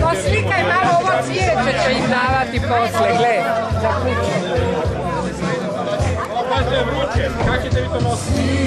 Pa slikaj malo ovo cvijeće će im davati posle, gle je vruće, kak ćete vi to nositi?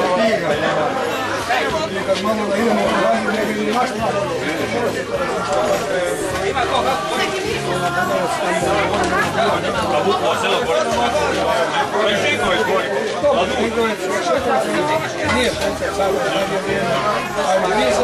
kad malo da idemo raditi, ne bi naš Ima koga? A Vukovo selo pored To je Žiković gori. Nije Štencer, sad je Ali mi se...